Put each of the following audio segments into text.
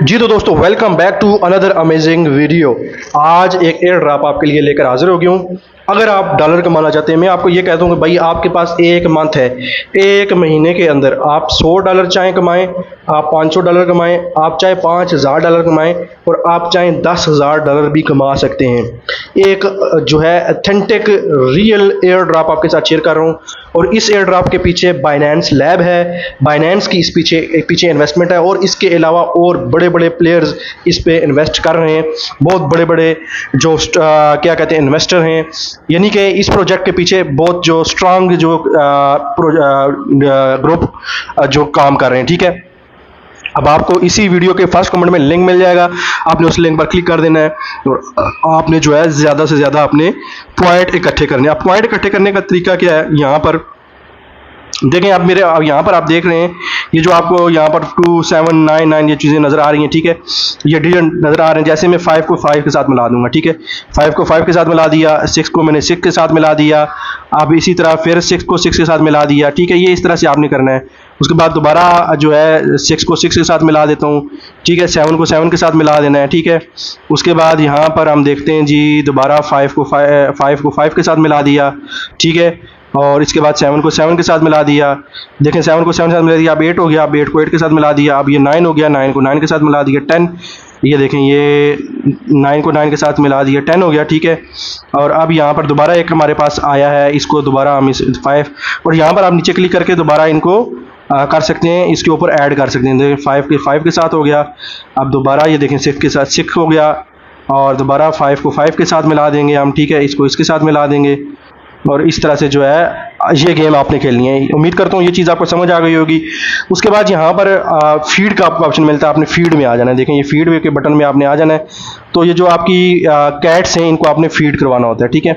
جی تو دوستو welcome back to another amazing video آج ایک ایئر ڈراپ آپ کے لیے لے کر حاضر ہو گئی ہوں۔ اگر آپ ڈالر کمانا چاہتے ہیں، میں آپ کو یہ کہتا ہوں کہ بھائی، آپ کے پاس ایک منتھ ہے۔ ایک مہینے کے اندر آپ سو ڈالر چاہیں کمائیں، آپ پانچ سو ڈالر کمائیں، آپ چاہے پانچ ہزار ڈالر کمائیں اور آپ چاہیں دس ہزار ڈالر بھی کما سکتے ہیں۔ ایک، جو ہے اتھینٹک ریئل ایئر ڈراپ آپ کے ساتھ شیئر کر رہا ہوں۔ اور اس ایئر ڈراپ کے پیچھے بائنینس لیب ہے۔ بائنینس کی اس پیچھے پیچھے انویسٹمنٹ ہے اور اس کے علاوہ اور بڑے بڑے پلیئرز اس پہ انویسٹ کر رہے ہیں۔ بہت بڑے بڑے جو کیا کہتے ہیں انویسٹر ہیں۔ یعنی کہ اس پروجیکٹ کے پیچھے بہت جو اسٹرانگ جو گروپ جو کام کر رہے ہیں، ٹھیک ہے؟ اب آپ کو اسی ویڈیو کے فرسٹ کمنٹ میں لنک مل جائے گا۔ آپ نے اس لنک پر کلک کر دینا ہے اور آپ نے جو ہے زیادہ سے زیادہ اپنے پوائنٹ اکٹھے کرنے اب پوائنٹ اکٹھے کرنے کا طریقہ کیا ہے؟ یہاں پر دیکھیں، آپ میرے یہاں پر آپ دیکھ رہے ہیں، یہ جو آپ کو یہاں پر ٹو سیون نائن نائن یہ چیزیں نظر آ رہی ہیں، ٹھیک ہے؟ یہ ڈیجن نظر آ رہے ہیں، جیسے میں فائیو کو فائیو کے ساتھ ملا دوں گا، ٹھیک ہے؟ فائیو کو فائیو کے ساتھ ملا دیا سکس کو میں نے سکس کے ساتھ ملا دیا اب اسی طرح پھر سکس کو سکس کے ساتھ ملا دیا، ٹھیک ہے؟ یہ اس طرح سے آپ نے کرنا ہے۔ اس کے بعد دوبارہ جو ہے سکس کو سکس کے ساتھ ملا دیتا ہوں، ٹھیک ہے؟ سیون کو سیون کے ساتھ ملا دینا ہے، ٹھیک ہے؟ اس کے بعد یہاں پر ہم دیکھتے ہیں جی دوبارہ فائیو کو فائیو کو فائیو کے ساتھ ملا دیا، ٹھیک ہے؟ اور اس کے بعد سیون کو سیون کے ساتھ ملا دیا۔ دیکھیں سیون کو سیون کے ساتھ ملا دیا، اب ایٹ ہو گیا، اب ایٹ کو ایٹ کے ساتھ ملا دیا، اب یہ نائن ہو گیا نائن کو نائن کے ساتھ ملا دیا ٹین یہ دیکھیں، یہ نائن کو نائن کے ساتھ ملا دیا ٹین ہو گیا، ٹھیک ہے۔ اور اب یہاں پر دوبارہ ایک ہمارے پاس آیا ہے، اس کو دوبارہ ہم اس فائیو اور یہاں پر آپ نیچے کلک کر کے دوبارہ ان کو کر سکتے ہیں، اس کے اوپر ایڈ کر سکتے ہیں۔ فائیو کے فائیو کے ساتھ ہو گیا۔ اب دوبارہ یہ دیکھیں سکس کے ساتھ سکس ہو گیا۔ اور دوبارہ فائیو کو فائیو کے ساتھ ملا دیں گے ہم، ٹھیک ہے، اس کو اس کے ساتھ ملا دیں گے۔ اور اس طرح سے جو ہے، یہ گیم آپ نے کھیلنی ہے۔ امید کرتا ہوں یہ چیز آپ کو سمجھ آ گئی ہوگی۔ اس کے بعد یہاں پر فیڈ کا آپ کو آپشن ملتا ہے۔ آپ نے فیڈ میں آ جانا ہے۔ دیکھیں، یہ فیڈ کے بٹن میں آپ نے آ جانا ہے۔ تو یہ جو آپ کی کیٹس ہیں، ان کو آپ نے فیڈ کروانا ہوتا ہے، ٹھیک ہے؟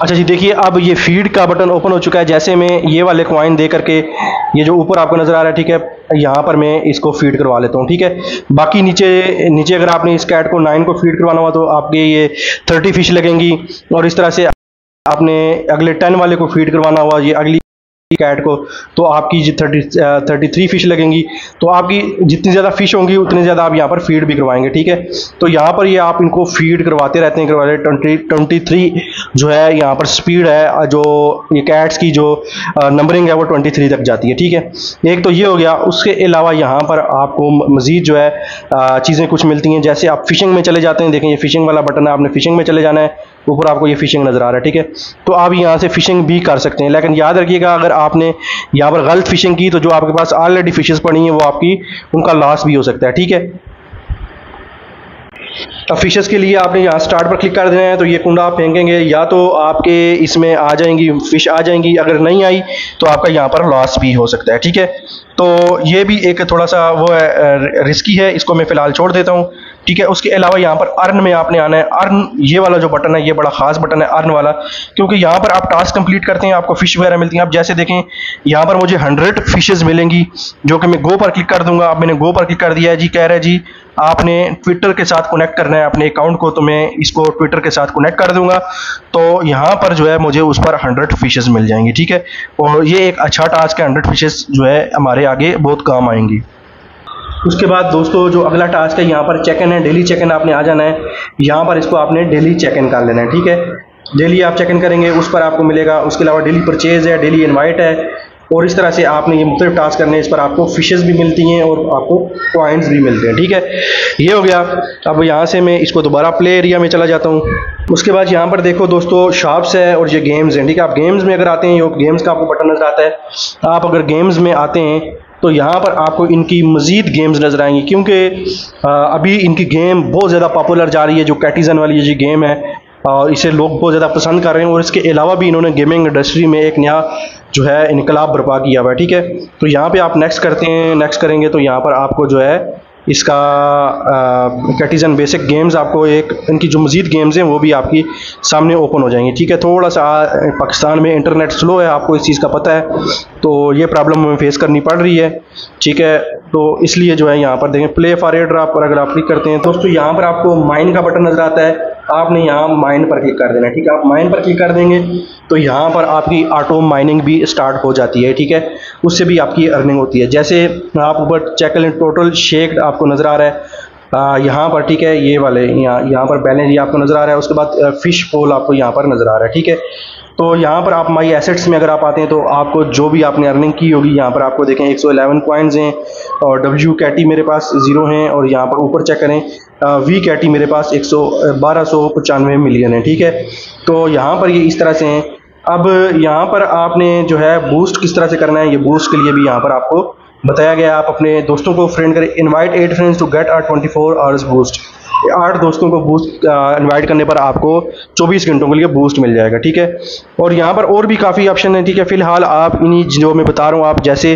اچھا جی دیکھیے، اب یہ فیڈ کا بٹن اوپن ہو چکا ہے۔ جیسے میں یہ والے کوائن دے کر کے یہ جو اوپر آپ کو نظر آ رہا ہے، ٹھیک ہے، یہاں پر میں اس کو فیڈ کروا لیتا ہوں، ٹھیک ہے۔ باقی نیچے نیچے اگر آپ نے اس کیٹ کو نائن کو فیڈ کروانا ہوا تو آپ کے یہ تھرٹی فش لگیں گی۔ اور اس طرح سے آپ نے اگلے ٹین والے کو فیڈ کروانا ہوا، یہ اگلی کیٹ کو، تو آپ کی جی تھرٹی تھرٹی تھری فش لگیں گی۔ تو آپ کی جتنی زیادہ فش ہوں گی، اتنی زیادہ آپ یہاں پر فیڈ بھی کروائیں گے، ٹھیک ہے؟ تو یہاں پر یہ آپ ان کو فیڈ کرواتے رہتے ہیں، کرواتے ٹوئنٹی ٹوئنٹی تھری جو ہے یہاں پر سپیڈ ہے جو یہ کیٹس کی جو نمبرنگ ہے وہ ٹوئنٹی تھری تک جاتی ہے، ٹھیک ہے؟ ایک تو یہ ہو گیا، اس کے علاوہ یہاں پر آپ کو مزید جو ہے چیزیں کچھ ملتی ہیں، جیسے آپ فشنگ میں چلے جاتے ہیں، دیکھیں یہ فشنگ والا بٹن ہے، آپ نے فشنگ میں چلے جانا ہے اوپر آپ کو یہ فشنگ نظر آ رہا ہے، ٹھیک ہے؟ تو آپ یہاں سے فشنگ بھی کر سکتے ہیں، لیکن یاد رکھیے گا، اگر آپ نے یہاں پر غلط فشنگ کی، تو جو آپ کے پاس آلریڈی فشز پڑی ہیں، وہ آپ کی، ان کا لاس بھی ہو سکتا ہے، ٹھیک ہے؟ اب فشز کے لیے آپ نے یہاں سٹارٹ پر کلک کر دینا ہے، تو یہ کنڈا آپ پھینکیں گے، یا تو آپ کے اس میں آ جائیں گی فش آ جائیں گی، اگر نہیں آئی، تو آپ کا یہاں پر لاس بھی ہو سکتا ہے، ٹھیک ہے؟ تو یہ بھی ایک تھوڑا سا وہ ہے رسکی ہے، اس کو میں فی الحال چھوڑ دیتا ہوں۔ ٹھیک ہے، اس کے علاوہ یہاں پر ارن میں آپ نے آنا ہے۔ ارن، یہ والا جو بٹن ہے، یہ بڑا خاص بٹن ہے ارن والا، کیونکہ یہاں پر آپ ٹاسک کمپلیٹ کرتے ہیں، آپ کو فش وغیرہ ملتی ہیں۔ آپ جیسے دیکھیں، یہاں پر مجھے ہنڈریڈ فشز ملیں گی، جو کہ میں گو پر کلک کر دوں گا۔ اب میں نے گو پر کلک کر دیا ہے۔ جی کہہ رہے جی آپ نے ٹویٹر کے ساتھ کنیکٹ کرنا ہے، اپنے اکاؤنٹ کو، تو میں اس کو ٹویٹر کے ساتھ کنیکٹ کر دوں گا۔ تو یہاں پر جو ہے، مجھے اس پر ہنڈریڈ فشز مل جائیں گی، ٹھیک ہے؟ اور یہ ایک اچھا ٹاسک ہے ہنڈریڈ فشز جو ہے، ہمارے آگے بہت کام آئیں گی۔ اس کے بعد دوستو، جو اگلا ٹاسک ہے، یہاں پر چیک ان ہے ڈیلی چیک ان آپ نے آ جانا ہے۔ یہاں پر اس کو آپ نے ڈیلی چیک ان کر لینا ہے، ٹھیک ہے؟ ڈیلی آپ چیک ان کریں گے، اس پر آپ کو ملے گا۔ اس کے علاوہ ڈیلی پرچیز ہے ڈیلی انوائٹ ہے۔ اور اس طرح سے آپ نے یہ مختلف ٹاسک کرنے اس پر آپ کو فشز بھی ملتی ہیں اور آپ کو کوائنز بھی ملتے ہیں، ٹھیک ہے؟ یہ ہو گیا۔ اب یہاں سے میں اس کو دوبارہ پلے ایریا میں چلا جاتا ہوں۔ اس کے بعد یہاں پر دیکھو دوستو شاپس ہے اور یہ گیمز ہیں، ٹھیک ہے؟ آپ گیمز میں اگر آتے ہیں، یہ گیمز کا آپ کو بٹن نظر آتا ہے۔ آپ اگر گیمز میں آتے ہیں تو یہاں پر آپ کو ان کی مزید گیمز نظر آئیں گی، کیونکہ ابھی ان کی گیم بہت زیادہ پاپولر جا رہی ہے، جو کیٹیزن والی جو گیم ہے اور اسے لوگ بہت زیادہ پسند کر رہے ہیں، اور اس کے علاوہ بھی انہوں نے گیمنگ انڈسٹری میں ایک نیا جو ہے انقلاب برپا کیا ہوا ہے، ٹھیک ہے؟ تو یہاں پہ آپ نیکسٹ کرتے ہیں نیکسٹ کریں گے تو یہاں پر آپ کو جو ہے اس کا کیٹیزن بیسک گیمز، آپ کو ایک ان کی جو مزید گیمز ہیں وہ بھی آپ کی سامنے اوپن ہو جائیں گی۔ ٹھیک ہے، تھوڑا سا پاکستان میں انٹرنیٹ سلو ہے، آپ کو اس چیز کا پتہ ہے۔ تو یہ پرابلم ہمیں فیس کرنی پڑ رہی ہے۔ ٹھیک ہے، تو اس لیے جو ہے یہاں پر دیکھیں پلے فار ایئر ڈراپ پر اگر آپ کلک کرتے ہیں تو یہاں پر آپ کو مائن کا بٹن نظر آتا ہے۔ آپ نے یہاں مائن پر کلک کر دینا ہے، ٹھیک ہے؟ آپ مائن پر کلک کر دیں گے تو یہاں پر آپ کی آٹو مائننگ بھی اسٹارٹ ہو جاتی ہے، ٹھیک ہے؟ اس سے بھی آپ کی ارننگ ہوتی ہے۔ جیسے آپ اوپر چیک کریں ٹوٹل شیک آپ کو نظر آ رہا ہے یہاں پر، ٹھیک ہے؟ یہ والے، یہاں یہاں پر بیلنس یہ آپ کو نظر آ رہا ہے، اس کے بعد فش پول آپ کو یہاں پر نظر آ رہا ہے، ٹھیک ہے؟ تو یہاں پر آپ مائی ایسٹس میں اگر آپ آتے ہیں تو آپ کو جو بھی آپ نے ارننگ کی ہوگی، یہاں پر آپ کو دیکھیں، ایک سو الیون کوائنز ہیں اور ڈبلیو کیٹی میرے پاس زیرو ہیں اور یہاں پر اوپر چیک کریں۔ وی کیٹی میرے پاس ایک سو بارہ سو پچانوے ملین ہے ٹھیک ہے؟ تو یہاں پر یہ اس طرح سے ہیں۔ اب یہاں پر آپ نے جو ہے بوسٹ کس طرح سے کرنا ہے، یہ بوسٹ کے لیے بھی یہاں پر آپ کو بتایا گیا آپ اپنے دوستوں کو فرینڈ کریں invite eight friends to get R twenty four hours boost آٹھ دوستوں کو بوسٹ انوائٹ کرنے پر آپ کو چوبیس گھنٹوں کے لیے بوسٹ مل جائے گا، ٹھیک ہے؟ اور یہاں پر اور بھی کافی آپشن ہیں، ٹھیک ہے؟ فی الحال آپ انہیں جو میں بتا رہا ہوں، آپ جیسے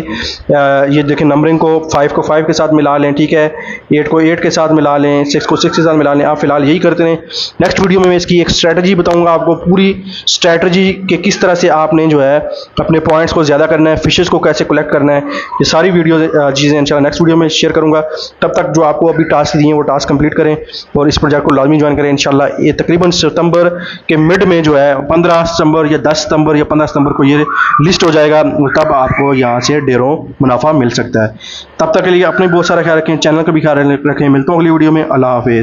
یہ دیکھیں نمبرنگ کو فائیو کو فائیو کے ساتھ ملا لیں، ٹھیک ہے؟ ایٹ کو ایٹ کے ساتھ ملا لیں سکس کو سکس کے ساتھ ملا لیں، آپ فی الحال یہی کرتے ہیں نیکسٹ ویڈیو میں میں اس کی ایک اسٹریٹجی بتاؤں گا آپ کو، پوری اسٹریٹجی کہ کس طرح سے آپ نے جو ہے اپنے پوائنٹس کو زیادہ کرنا ہے فشز کو کیسے کلیکٹ کرنا ہے، یہ ساری ویڈیو چیزیں ان شاء اللہ نیکسٹ ویڈیو میں شیئر کروں گا۔ تب تک جو آپ کو ابھی ٹاسک دیے ہیں، وہ ٹاسک کمپلیٹ کریں۔ اور اس پروجیکٹ کو لازمی جوائن کریں انشاءاللہ یہ تقریباً ستمبر کے مڈ میں جو ہے، پندرہ ستمبر یا دس ستمبر یا پندرہ ستمبر کو یہ لسٹ ہو جائے گا، تب آپ کو یہاں سے ڈیروں منافع مل سکتا ہے۔ تب تک کے لیے اپنے بہت سارا خیال رکھیں، چینل کا بھی خیال رکھیں، ملتا ہوں اگلی ویڈیو میں۔ اللہ حافظ۔